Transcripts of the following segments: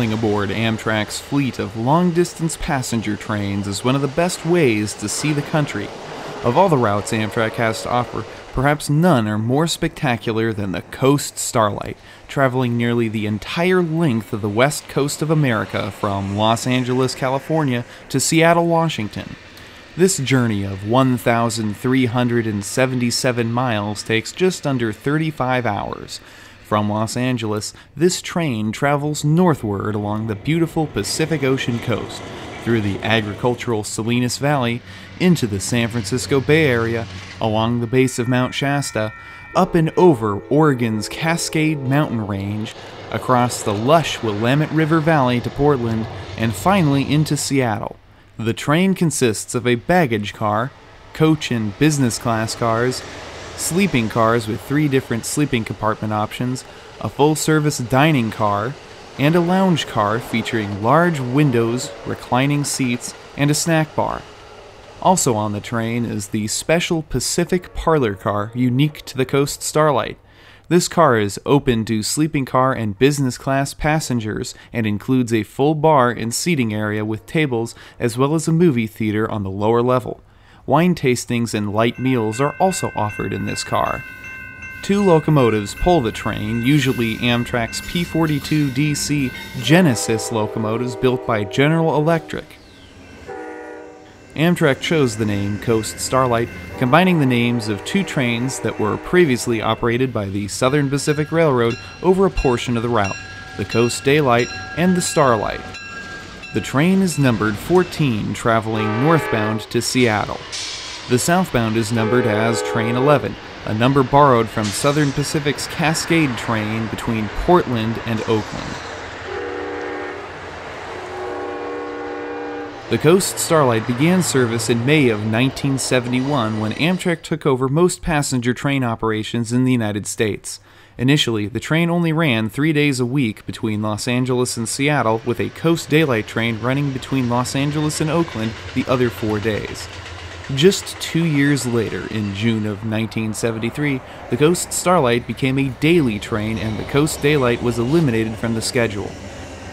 Traveling aboard Amtrak's fleet of long distance passenger trains is one of the best ways to see the country. Of all the routes Amtrak has to offer, perhaps none are more spectacular than the Coast Starlight, traveling nearly the entire length of the west coast of America from Los Angeles, California to Seattle, Washington. This journey of 1,377 miles takes just under 35 hours. From Los Angeles, this train travels northward along the beautiful Pacific Ocean coast, through the agricultural Salinas Valley, into the San Francisco Bay Area, along the base of Mount Shasta, up and over Oregon's Cascade Mountain Range, across the lush Willamette River Valley to Portland, and finally into Seattle. The train consists of a baggage car, coach and business class cars, sleeping cars with three different sleeping compartment options, a full service dining car, and a lounge car featuring large windows, reclining seats, and a snack bar. Also on the train is the special Pacific Parlor car unique to the Coast Starlight. This car is open to sleeping car and business class passengers and includes a full bar and seating area with tables as well as a movie theater on the lower level. Wine tastings and light meals are also offered in this car. Two locomotives pull the train, usually Amtrak's P 42 DC Genesis locomotives built by General Electric. Amtrak chose the name Coast Starlight, combining the names of two trains that were previously operated by the Southern Pacific Railroad over a portion of the route the Coast Daylight and the Starlight. The train is numbered 14, traveling northbound to Seattle. The southbound is numbered as Train 11, a number borrowed from Southern Pacific's Cascade train between Portland and Oakland. The Coast Starlight began service in May of 1971 when Amtrak took over most passenger train operations in the United States. Initially, the train only ran three days a week between Los Angeles and Seattle, with a Coast Daylight train running between Los Angeles and Oakland the other four days. Just two years later, in June of 1973, the Coast Starlight became a daily train and the Coast Daylight was eliminated from the schedule.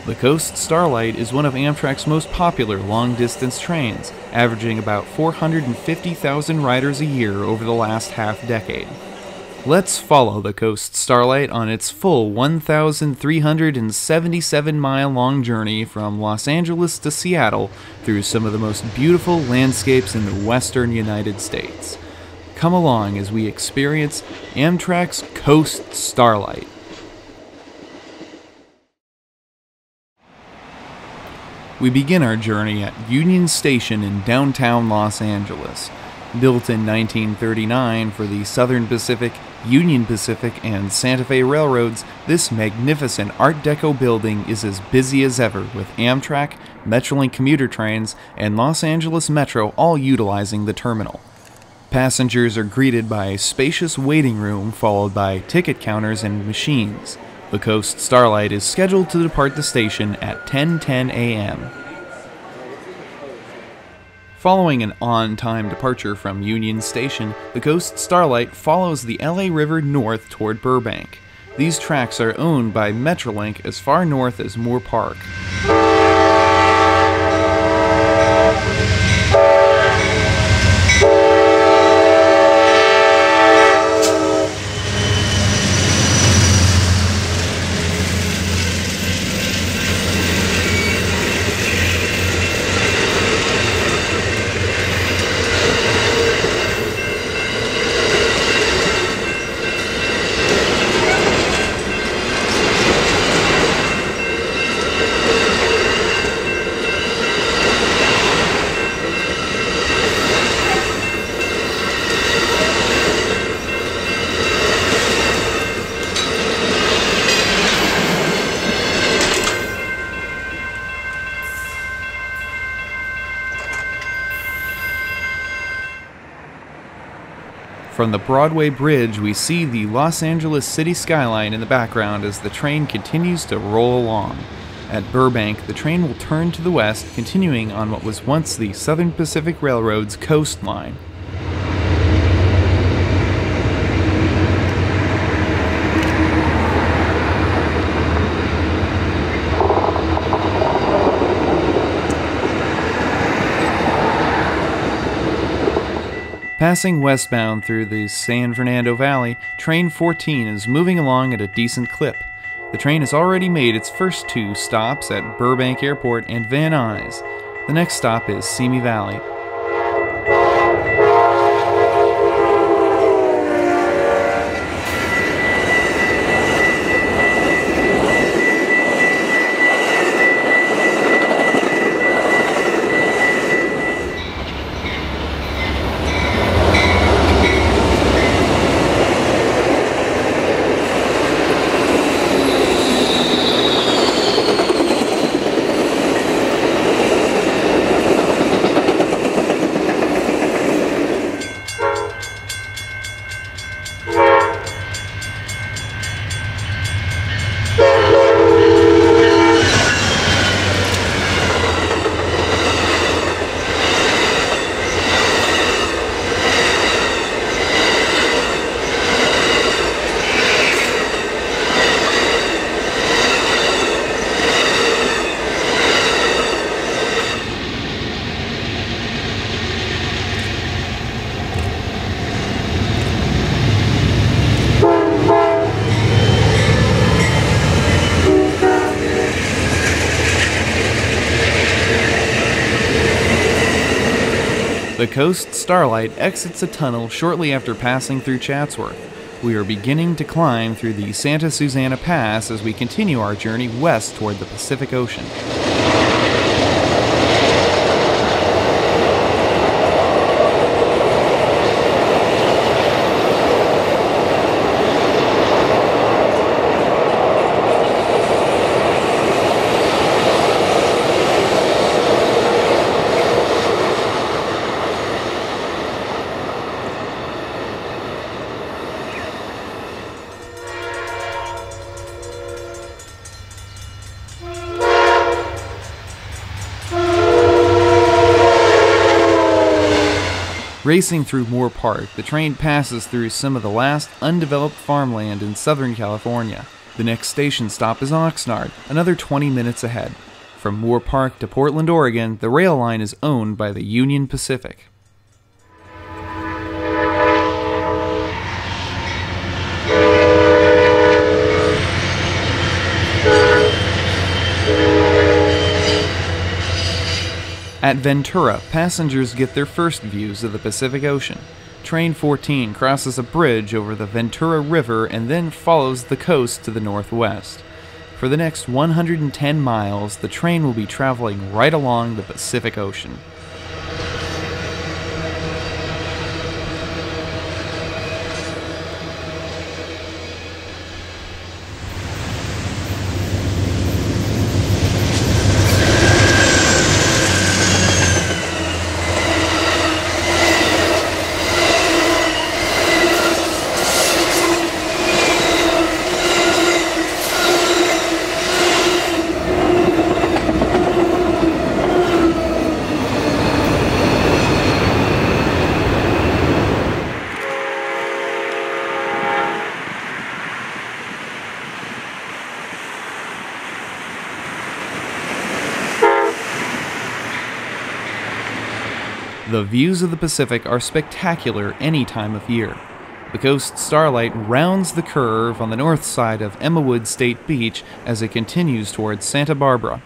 The Coast Starlight is one of Amtrak's most popular long distance trains, averaging about 450,000 riders a year over the last half decade. Let's follow the Coast Starlight on its full 1,377 mile long journey from Los Angeles to Seattle through some of the most beautiful landscapes in the western United States. Come along as we experience Amtrak's Coast Starlight. We begin our journey at Union Station in downtown Los Angeles. Built in 1939 for the Southern Pacific, Union Pacific, and Santa Fe Railroads, this magnificent Art Deco building is as busy as ever with Amtrak, Metrolink commuter trains, and Los Angeles Metro all utilizing the terminal. Passengers are greeted by a spacious waiting room followed by ticket counters and machines. The Coast Starlight is scheduled to depart the station at 10:10 a.m. Following an on-time departure from Union Station, the Coast Starlight follows the LA River north toward Burbank. These tracks are owned by Metrolink as far north as Moorpark. From the Broadway Bridge, we see the Los Angeles city skyline in the background as the train continues to roll along. At Burbank, the train will turn to the west, continuing on what was once the Southern Pacific Railroad's coastline. Passing westbound through the San Fernando Valley, Train 14 is moving along at a decent clip. The train has already made its first two stops at Burbank Airport and Van Nuys. The next stop is Simi Valley. Coast Starlight exits a tunnel shortly after passing through Chatsworth. We are beginning to climb through the Santa Susana Pass as we continue our journey west toward the Pacific Ocean. Racing through Moorpark, the train passes through some of the last undeveloped farmland in Southern California. The next station stop is Oxnard, another 20 minutes ahead. From Moorpark to Portland, Oregon, the rail line is owned by the Union Pacific. At Ventura, passengers get their first views of the Pacific Ocean. Train 14 crosses a bridge over the Ventura River and then follows the coast to the northwest. For the next 110 miles, the train will be traveling right along the Pacific Ocean. Views of the Pacific are spectacular any time of year. The Coast Starlight rounds the curve on the north side of Emma Wood State Beach as it continues towards Santa Barbara.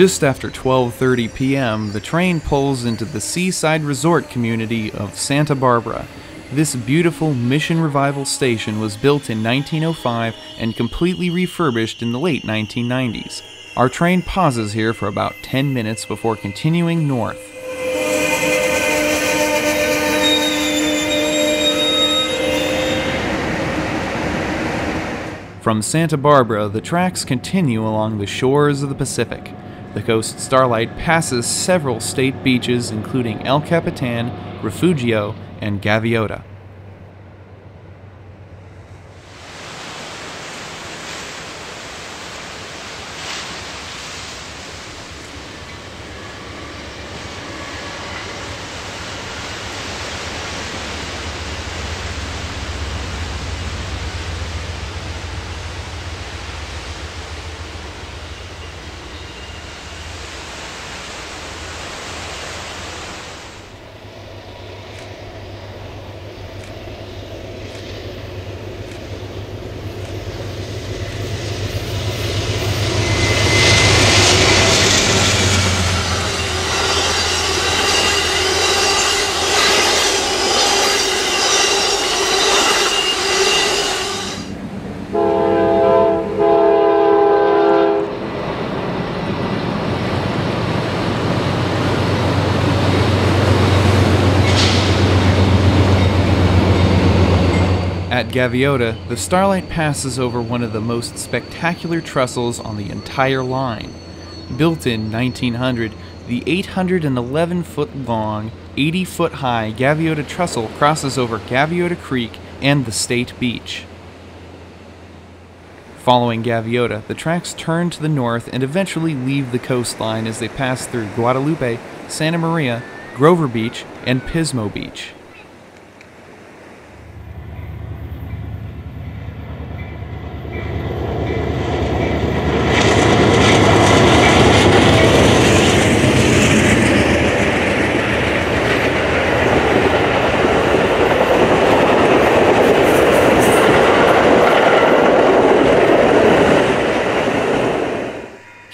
Just after 12:30 p.m., the train pulls into the seaside resort community of Santa Barbara. This beautiful Mission Revival station was built in 1905 and completely refurbished in the late 1990s. Our train pauses here for about 10 minutes before continuing north. From Santa Barbara, the tracks continue along the shores of the Pacific. The Coast Starlight passes several state beaches, including El Capitan, Refugio, and Gaviota. At Gaviota, the Starlight passes over one of the most spectacular trestles on the entire line. Built in 1900, the 811 foot long, 80 foot high Gaviota trestle crosses over Gaviota Creek and the State Beach. Following Gaviota, the tracks turn to the north and eventually leave the coastline as they pass through Guadalupe, Santa Maria, Grover Beach, and Pismo Beach.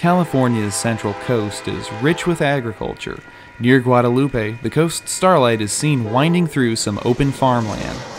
California's central coast is rich with agriculture. Near Guadalupe, the coast starlight is seen winding through some open farmland.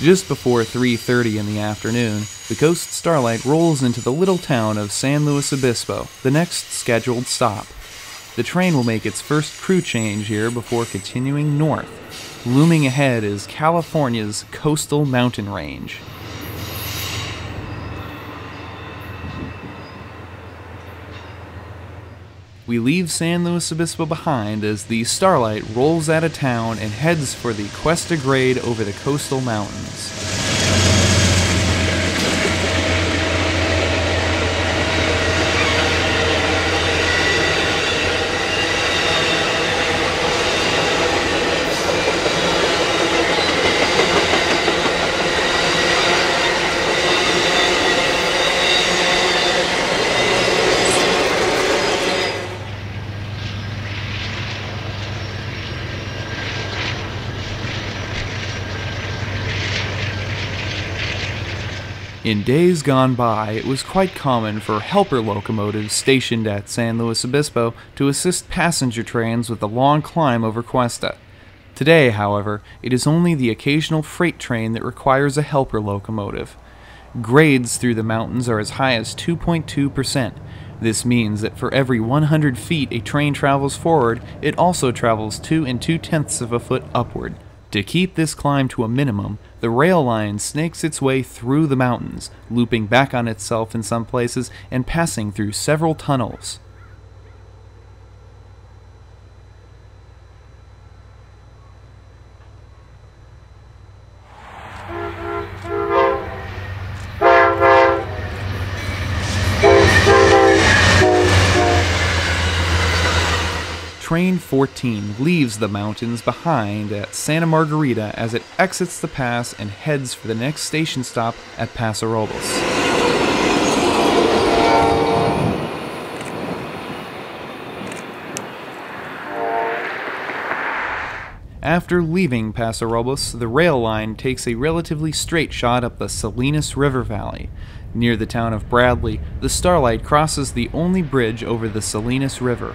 Just before 3:30 in the afternoon, the Coast Starlight rolls into the little town of San Luis Obispo, the next scheduled stop. The train will make its first crew change here before continuing north. Looming ahead is California's coastal mountain range. We leave San Luis Obispo behind as the Starlight rolls out of town and heads for the Cuesta Grade over the coastal mountains. In days gone by, it was quite common for helper locomotives stationed at San Luis Obispo to assist passenger trains with the long climb over Cuesta. Today, however, it is only the occasional freight train that requires a helper locomotive. Grades through the mountains are as high as 2.2%. This means that for every 100 feet a train travels forward, it also travels 2 and 2 tenths of a foot upward. To keep this climb to a minimum, the rail line snakes its way through the mountains, looping back on itself in some places and passing through several tunnels. Train 14 leaves the mountains behind at Santa Margarita as it exits the pass and heads for the next station stop at Paso Robles. After leaving Paso Robles, the rail line takes a relatively straight shot up the Salinas River Valley. Near the town of Bradley, the Starlight crosses the only bridge over the Salinas River.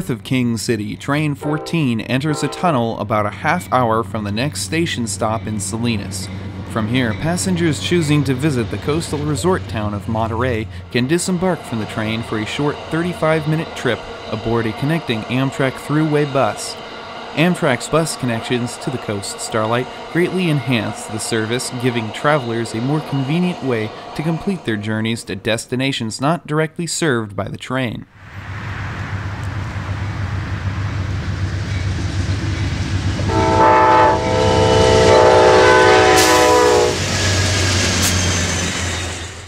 North of King City, Train 14 enters a tunnel about a half hour from the next station stop in Salinas. From here, passengers choosing to visit the coastal resort town of Monterey can disembark from the train for a short 35 minute trip aboard a connecting Amtrak Thruway bus. Amtrak's bus connections to the Coast Starlight greatly enhance the service, giving travelers a more convenient way to complete their journeys to destinations not directly served by the train.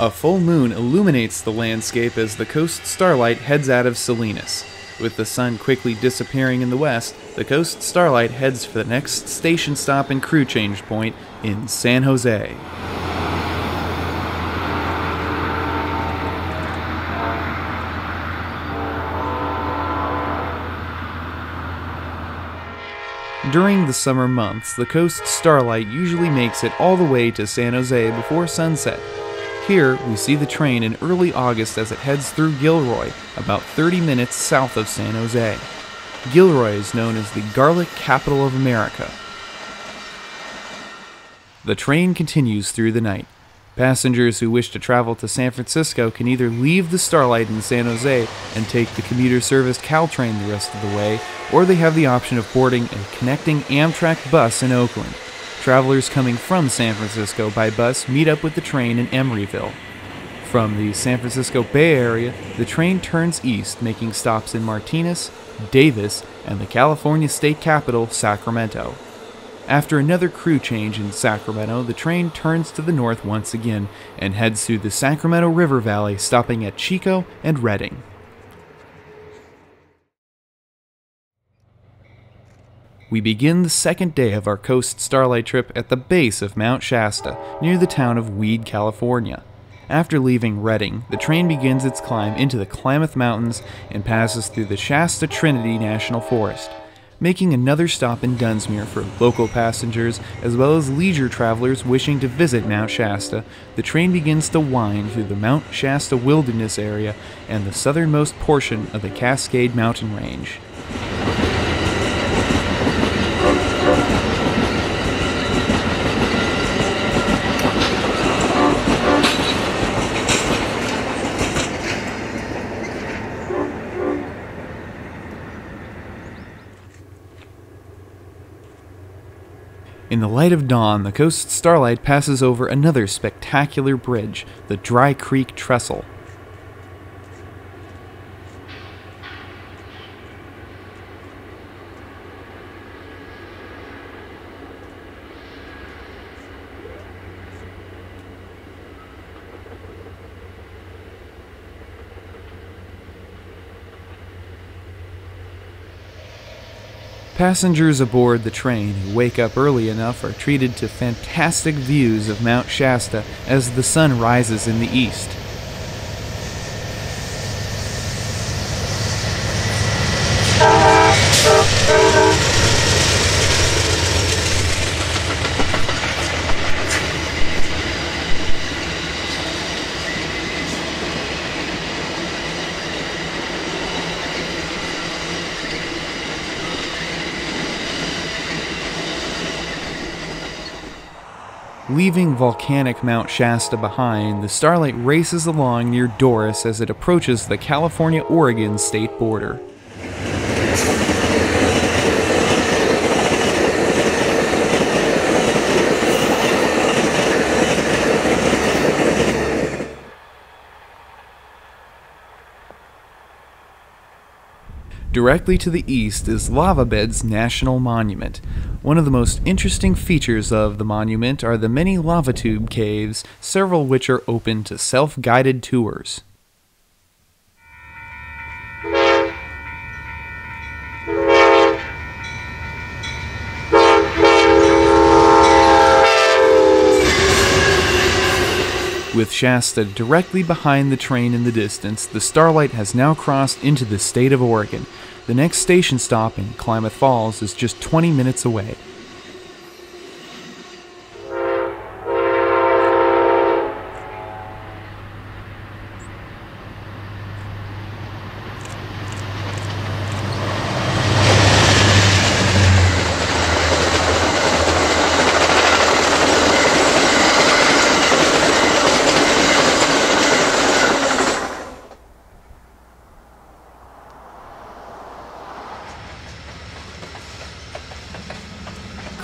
A full moon illuminates the landscape as the coast starlight heads out of Salinas. With the sun quickly disappearing in the west, the coast starlight heads for the next station stop and crew change point in San Jose. During the summer months, the coast starlight usually makes it all the way to San Jose before sunset. Here, we see the train in early August as it heads through Gilroy, about 30 minutes south of San Jose. Gilroy is known as the garlic capital of America. The train continues through the night. Passengers who wish to travel to San Francisco can either leave the Starlight in San Jose and take the commuter service Caltrain the rest of the way, or they have the option of boarding a connecting Amtrak bus in Oakland. Travelers coming from San Francisco by bus meet up with the train in Emeryville. From the San Francisco Bay Area, the train turns east, making stops in Martinez, Davis, and the California state capital, Sacramento. After another crew change in Sacramento, the train turns to the north once again and heads through the Sacramento River Valley, stopping at Chico and Redding. We begin the second day of our Coast Starlight trip at the base of Mount Shasta, near the town of Weed, California. After leaving Redding, the train begins its climb into the Klamath Mountains and passes through the Shasta Trinity National Forest, making another stop in Dunsmuir for local passengers as well as leisure travelers wishing to visit Mount Shasta. The train begins to wind through the Mount Shasta Wilderness area and the southernmost portion of the Cascade Mountain Range. In the light of dawn, the Coast Starlight passes over another spectacular bridge, the Dry Creek Trestle. Passengers aboard the train who wake up early enough are treated to fantastic views of Mount Shasta as the sun rises in the east. Leaving volcanic Mount Shasta behind, the Starlight races along near Dorris as it approaches the California Oregon state border. Directly to the east is Lava Beds National Monument. One of the most interesting features of the monument are the many lava tube caves, several which are open to self guided tours. With Shasta directly behind the train in the distance, the Starlight has now crossed into the state of Oregon. The next station stop in Klamath Falls is just 20 minutes away.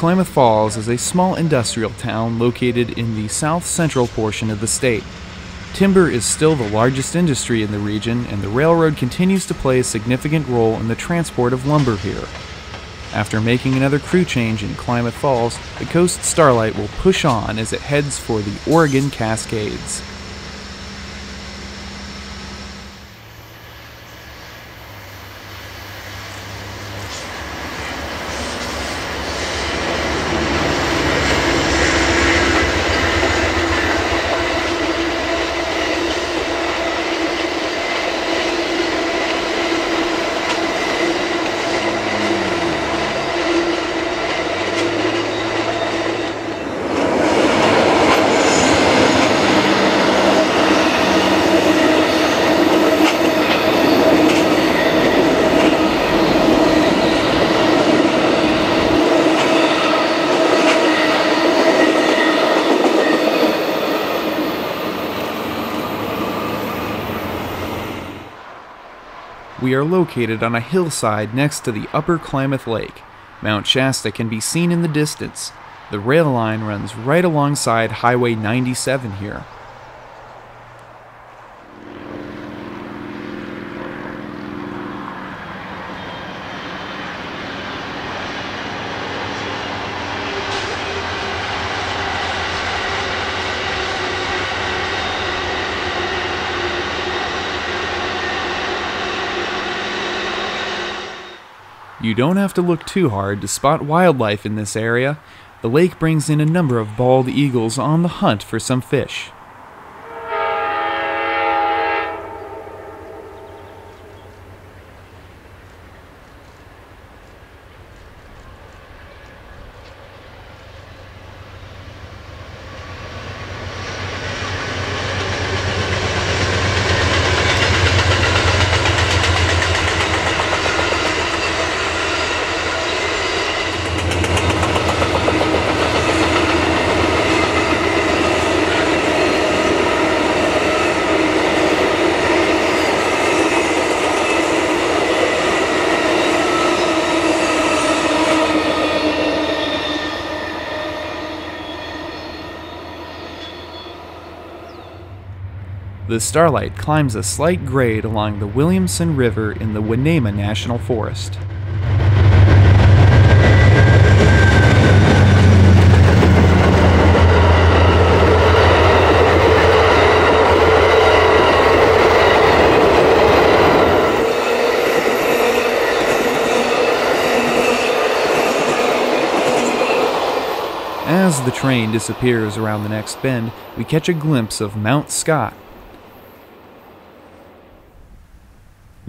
Klamath Falls is a small industrial town located in the south central portion of the state. Timber is still the largest industry in the region, and the railroad continues to play a significant role in the transport of lumber here. After making another crew change in Klamath Falls, the Coast Starlight will push on as it heads for the Oregon Cascades. We are located on a hillside next to the Upper Klamath Lake. Mount Shasta can be seen in the distance. The rail line runs right alongside Highway 97 here. You don't have to look too hard to spot wildlife in this area. The lake brings in a number of bald eagles on the hunt for some fish. The Starlight climbs a slight grade along the Williamson River in the Winema National Forest. As the train disappears around the next bend, we catch a glimpse of Mount Scott.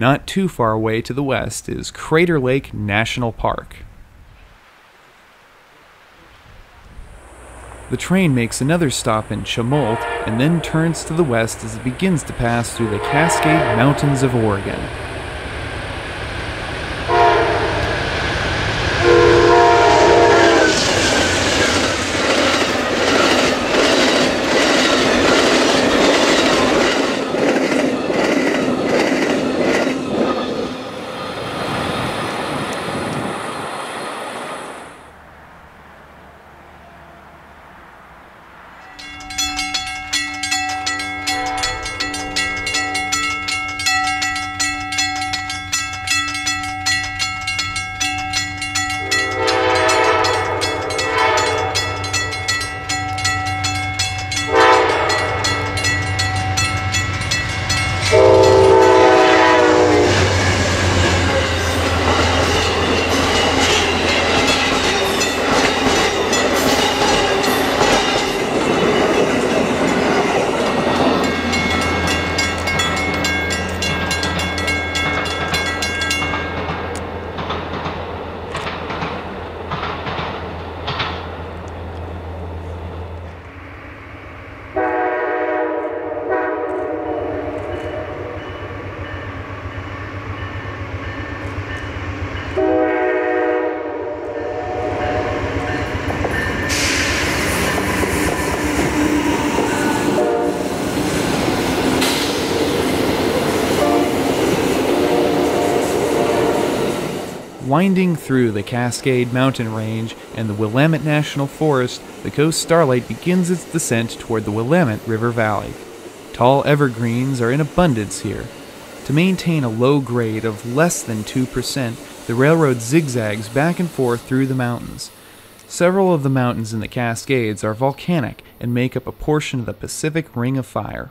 Not too far away to the west is Crater Lake National Park. The train makes another stop in Chemult and then turns to the west as it begins to pass through the Cascade Mountains of Oregon. Winding through the Cascade Mountain Range and the Willamette National Forest, the Coast Starlight begins its descent toward the Willamette River Valley. Tall evergreens are in abundance here. To maintain a low grade of less than 2%, the railroad zigzags back and forth through the mountains. Several of the mountains in the Cascades are volcanic and make up a portion of the Pacific Ring of Fire.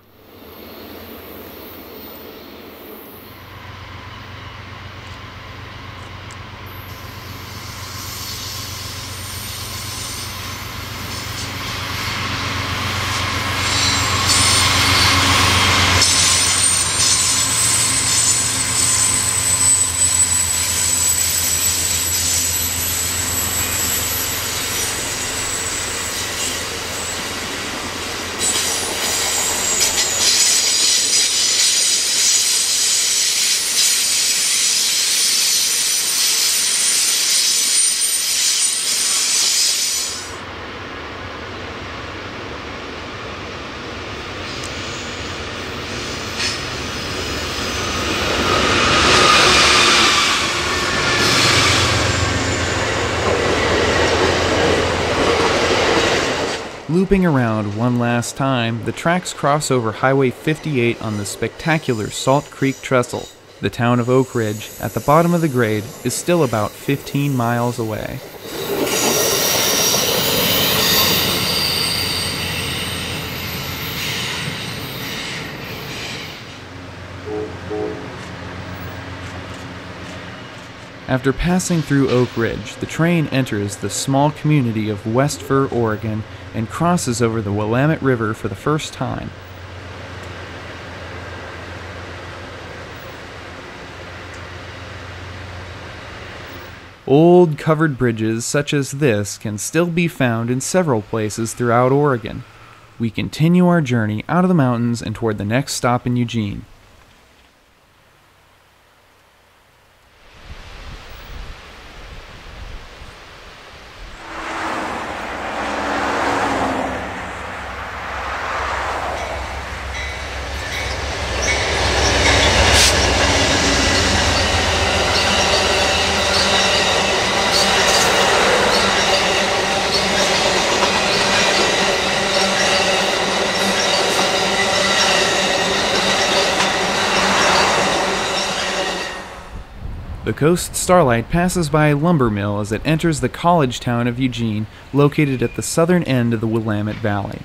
Looping around one last time, the tracks cross over Highway 58 on the spectacular Salt Creek Trestle. The town of Oakridge, at the bottom of the grade, is still about 15 miles away. After passing through Oakridge, the train enters the small community of Westfir, Oregon, and crosses over the Willamette River for the first time. Old covered bridges such as this can still be found in several places throughout Oregon. We continue our journey out of the mountains and toward the next stop in Eugene. Coast Starlight passes by a lumber mill as it enters the college town of Eugene, located at the southern end of the Willamette Valley.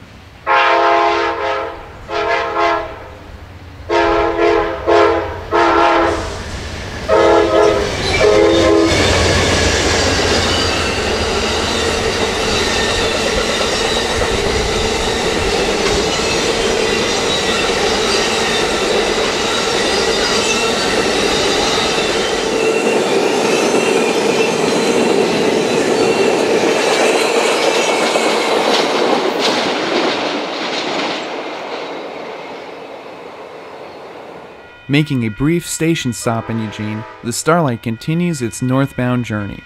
Making a brief station stop in Eugene, the Starlight continues its northbound journey.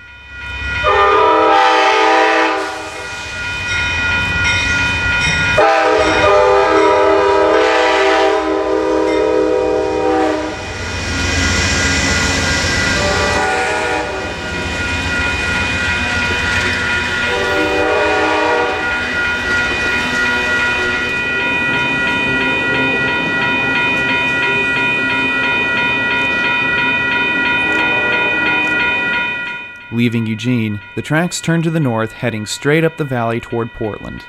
Leaving Eugene, the tracks turn to the north, heading straight up the valley toward Portland.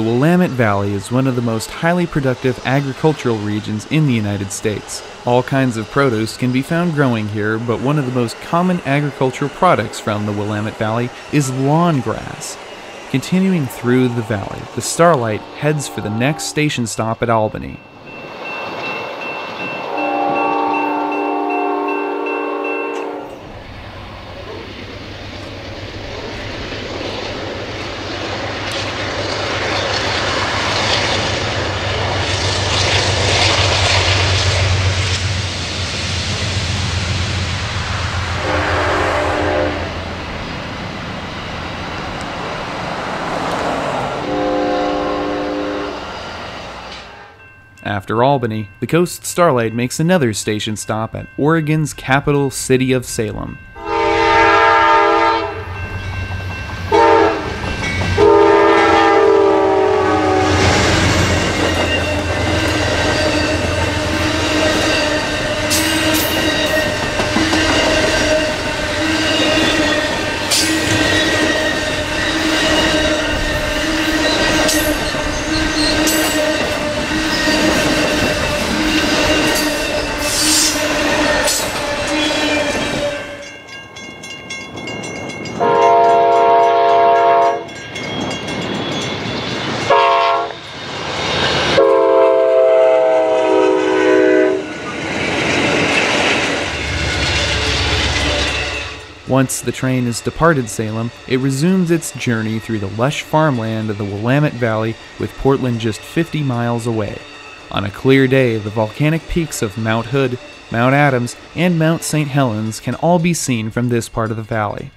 The Willamette Valley is one of the most highly productive agricultural regions in the United States. All kinds of produce can be found growing here, but one of the most common agricultural products from the Willamette Valley is lawn grass. Continuing through the valley, the Starlight heads for the next station stop at Albany. After Albany, the Coast Starlight makes another station stop at Oregon's capital city of Salem. Once the train has departed Salem, it resumes its journey through the lush farmland of the Willamette Valley with Portland just 50 miles away. On a clear day, the volcanic peaks of Mount Hood, Mount Adams, and Mount St. Helens can all be seen from this part of the valley.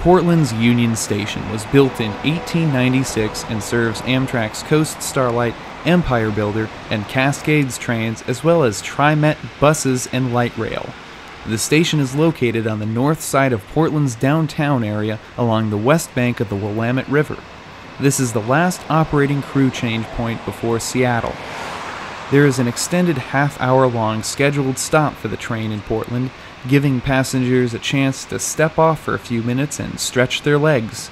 Portland's Union Station was built in 1896 and serves Amtrak's Coast Starlight, Empire Builder, and Cascades trains, as well as TriMet buses and light rail. The station is located on the north side of Portland's downtown area along the west bank of the Willamette River. This is the last operating crew change point before Seattle. There is an extended half hour long scheduled stop for the train in Portland, giving passengers a chance to step off for a few minutes and stretch their legs.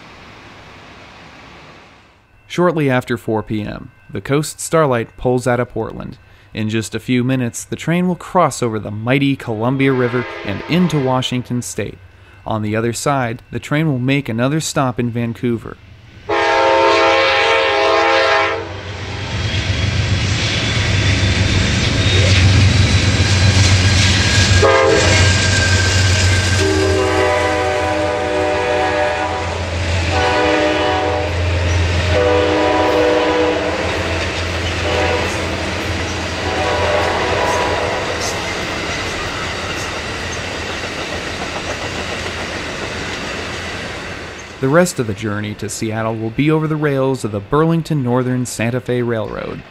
Shortly after 4 p.m., the Coast Starlight pulls out of Portland. In just a few minutes, the train will cross over the mighty Columbia River and into Washington state. On the other side, the train will make another stop in Vancouver. The rest of the journey to Seattle will be over the rails of the Burlington Northern Santa Fe Railroad.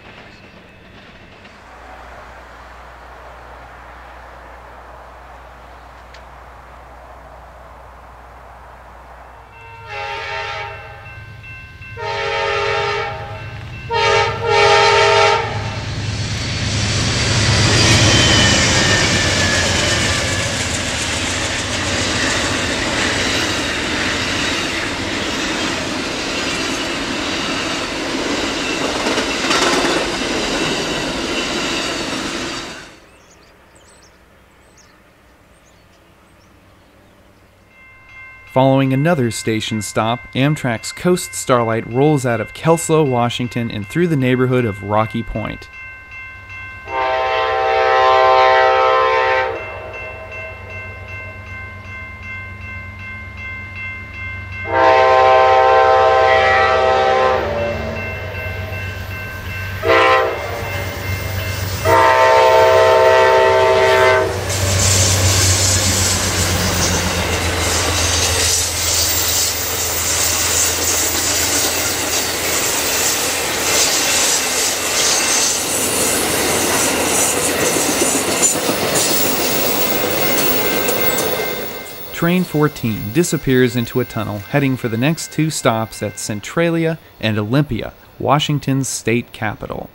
Following another station stop, Amtrak's Coast Starlight rolls out of Kelso, Washington, and through the neighborhood of Rocky Point. Train 14 disappears into a tunnel heading for the next two stops at Centralia and Olympia, Washington's state capital.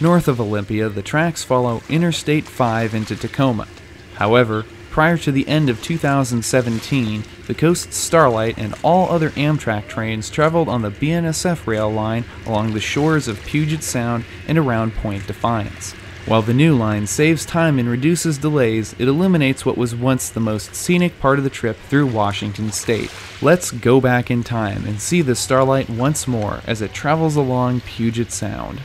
North of Olympia, the tracks follow Interstate 5 into Tacoma. However, prior to the end of 2017, the Coast Starlight and all other Amtrak trains traveled on the BNSF rail line along the shores of Puget Sound and around Point Defiance. While the new line saves time and reduces delays, it eliminates what was once the most scenic part of the trip through Washington state. Let's go back in time and see the Starlight once more as it travels along Puget Sound.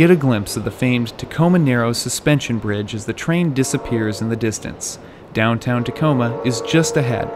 Get a glimpse of the famed Tacoma Narrows suspension bridge as the train disappears in the distance. Downtown Tacoma is just ahead.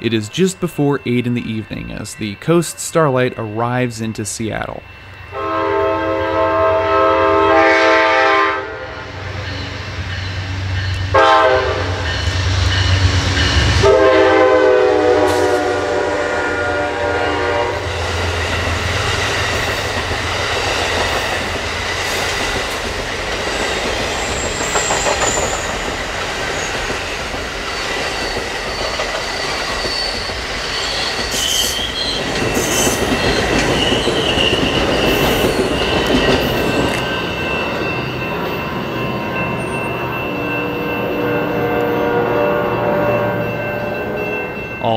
It is just before 8 in the evening as the Coast Starlight arrives into Seattle.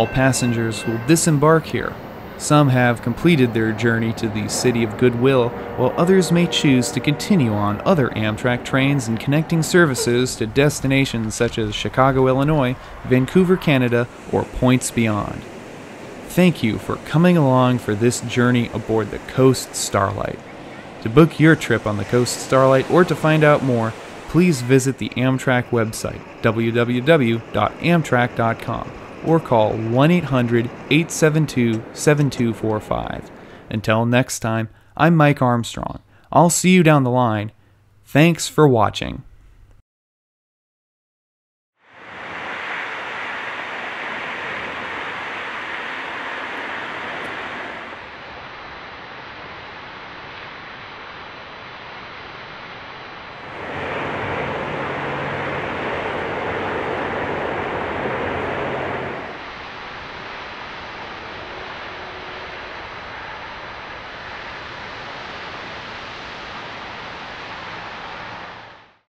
All passengers will disembark here. Some have completed their journey to the City of Goodwill, while others may choose to continue on other Amtrak trains and connecting services to destinations such as Chicago, Illinois, Vancouver, Canada, or points beyond. Thank you for coming along for this journey aboard the Coast Starlight. To book your trip on the Coast Starlight or to find out more, please visit the Amtrak website, www.amtrak.com or call 1 800 872 7245. Until next time, I'm Mike Armstrong. I'll see you down the line. Thanks for watching.